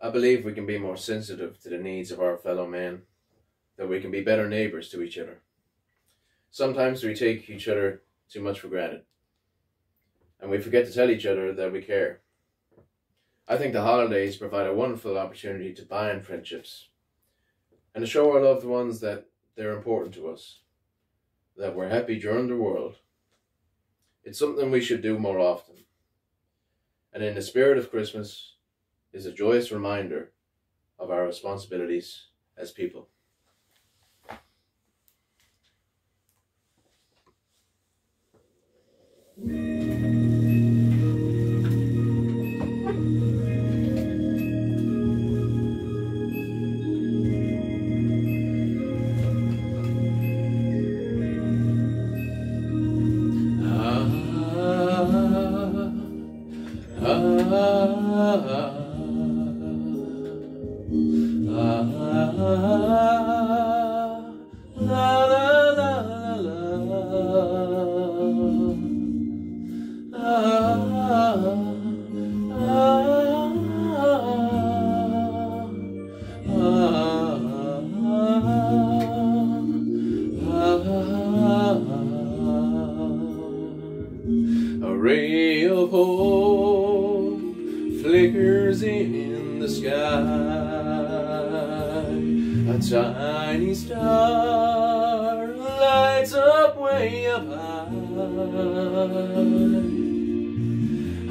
I believe we can be more sensitive to the needs of our fellow men, that we can be better neighbours to each other. Sometimes we take each other too much for granted, and we forget to tell each other that we care. I think the holidays provide a wonderful opportunity to bind friendships and to show our loved ones that they're important to us, that we're happy during the world. It's something we should do more often. And in the spirit of Christmas is a joyous reminder of our responsibilities as people. A flickers in the sky. A tiny star lights up way up high.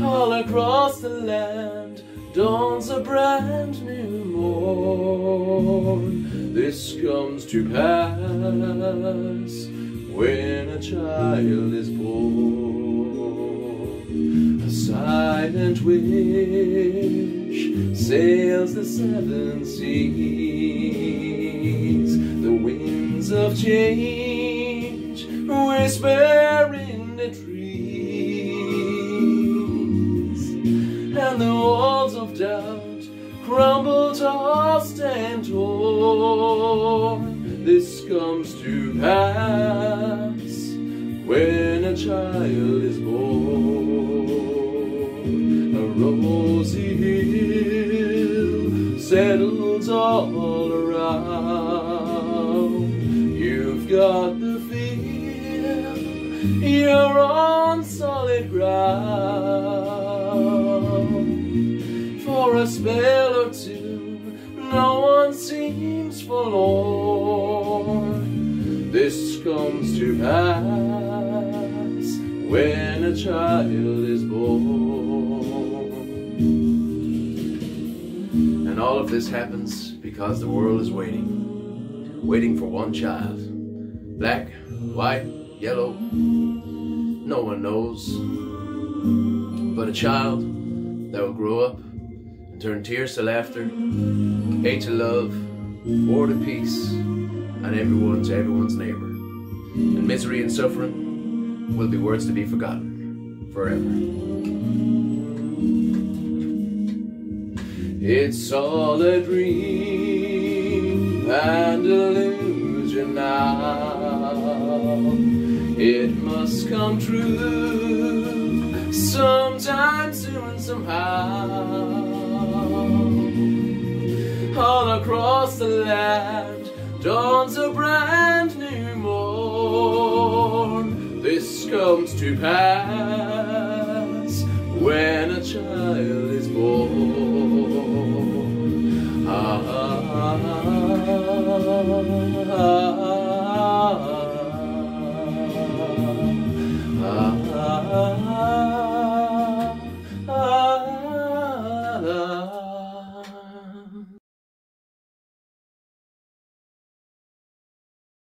All across the land dawns a brand new morn. This comes to pass when a child is born. A silent wish sails the seven seas. The winds of change whisper in the trees, and the walls of doubt crumble tossed and torn. This comes to pass settles all around. You've got the feel you're on solid ground. For a spell or two, no one seems forlorn. This comes to pass when a child is born. And all of this happens because the world is waiting, waiting for one child. Black, white, yellow, no one knows. But a child that will grow up and turn tears to laughter, hate to love, war to peace, and everyone to everyone's neighbor. And misery and suffering will be words to be forgotten forever. It's all a dream and illusion now. It must come true sometime soon, somehow. All across the land dawns a brand new morn. This comes to pass ah.